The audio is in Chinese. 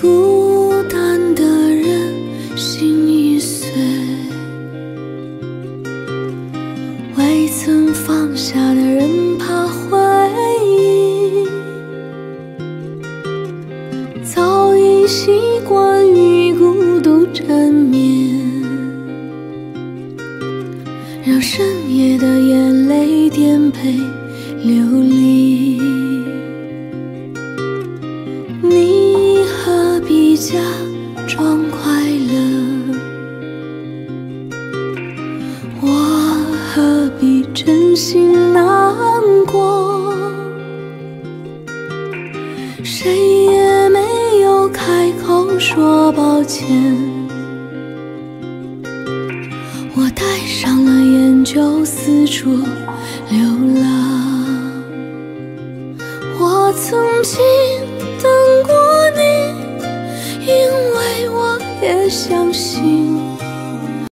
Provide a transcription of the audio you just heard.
孤单的人心已碎，未曾放下的人怕回忆，早已习惯与孤独缠绵，让深夜的眼泪颠沛。你真心难过？谁也没有开口说抱歉。我戴上了眼，就四处流浪。我曾经等过你，因为我也相信。